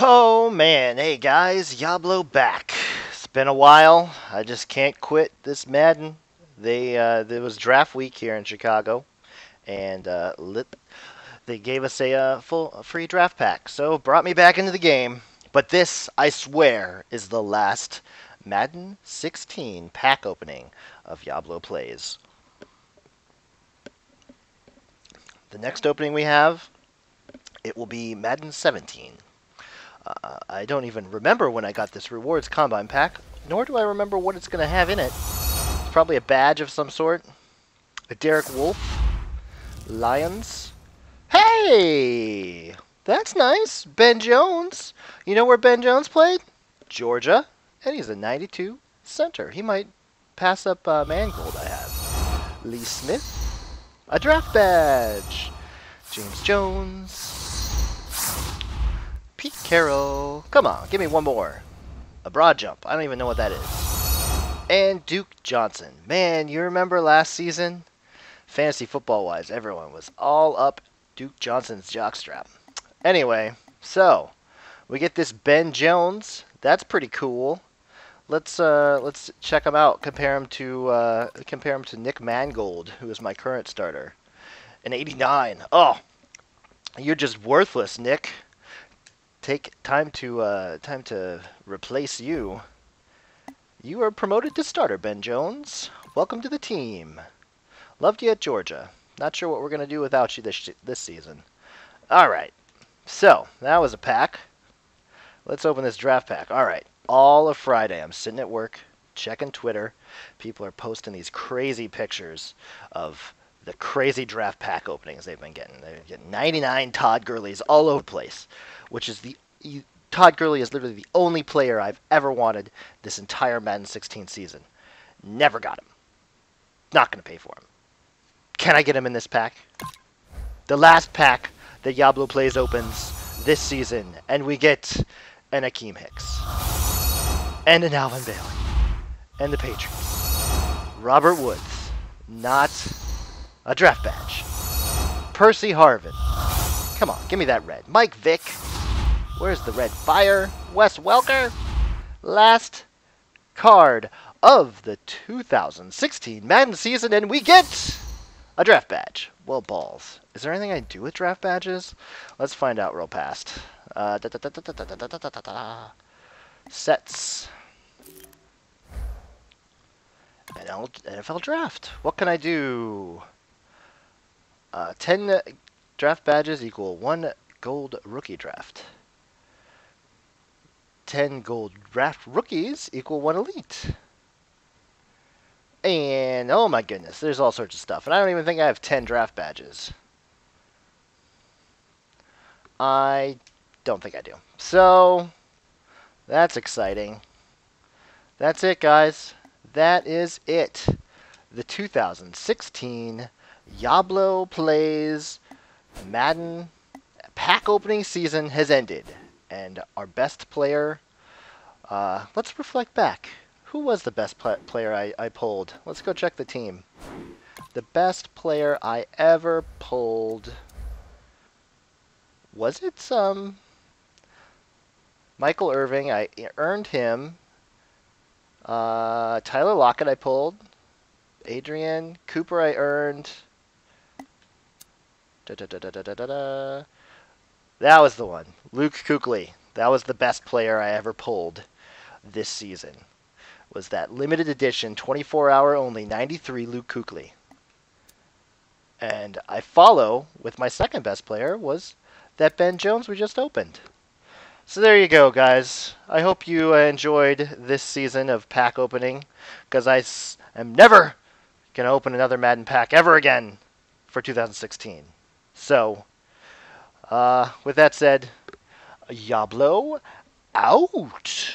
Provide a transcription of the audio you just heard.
Oh man, hey guys, Yablo back. It's been a while. I just can't quit this Madden. They uh, there was draft week here in Chicago, and uh, they gave us a uh, full a free draft pack, so brought me back into the game. But this, I swear, is the last Madden 16 pack opening of Yablo Plays. The next opening we have, it will be Madden 17. Uh, I don't even remember when I got this rewards combine pack, nor do I remember what it's going to have in it. It's probably a badge of some sort. A Derek Wolfe. Lions. Hey! That's nice. Ben Jones. You know where Ben Jones played? Georgia. And he's a 92 center. He might pass up uh, Mangold I have. Lee Smith. A draft badge. James Jones. Pete Carroll. Come on, give me one more. A broad jump. I don't even know what that is. And Duke Johnson. Man, you remember last season? Fantasy football wise, everyone was all up Duke Johnson's jockstrap. Anyway, so we get this Ben Jones. That's pretty cool. Let's uh, let's check him out. Compare him to uh, compare him to Nick Mangold, who is my current starter. An 89. Oh, you're just worthless, Nick take time to uh, time to replace you. You are promoted to starter, Ben Jones. Welcome to the team. Loved you at Georgia. Not sure what we're gonna do without you this this season. All right. So that was a pack. Let's open this draft pack. All right. All of Friday, I'm sitting at work, checking Twitter. People are posting these crazy pictures of the crazy draft pack openings they've been getting. They're getting 99 Todd Gurley's all over the place which is the Todd Gurley is literally the only player I've ever wanted this entire Madden 16 season. Never got him. Not going to pay for him. Can I get him in this pack? The last pack that Yablo Plays opens this season, and we get an Akiem Hicks, and an Alvin Bailey, and the Patriots. Robert Woods, not a draft badge. Percy Harvin. Come on, give me that red. Mike Vick. Where's the red fire? Wes Welker? Last card of the 2016 Madden season, and we get a draft badge. Well, balls. Is there anything I do with draft badges? Let's find out real fast. Uh, Sets. NFL draft. What can I do? Uh, 10 draft badges equal 1 gold rookie draft. 10 gold draft rookies equal 1 elite. And, oh my goodness, there's all sorts of stuff. And I don't even think I have 10 draft badges. I don't think I do. So, that's exciting. That's it, guys. That is it. The 2016 Yablo Plays Madden pack opening season has ended and our best player. Uh, let's reflect back. Who was the best pl player I, I pulled? Let's go check the team. The best player I ever pulled. Was it some um, Michael Irving? I earned him. Uh, Tyler Lockett I pulled. Adrian Cooper I earned. Da, da, da, that was the one. Luke Kuechly. That was the best player I ever pulled this season. Was that limited edition, 24 hour only, 93 Luke Kuechly. And I follow with my second best player was that Ben Jones we just opened. So there you go, guys. I hope you uh, enjoyed this season of pack opening, because I am never going to open another Madden pack ever again for 2016. So uh, with that said, Yablo out.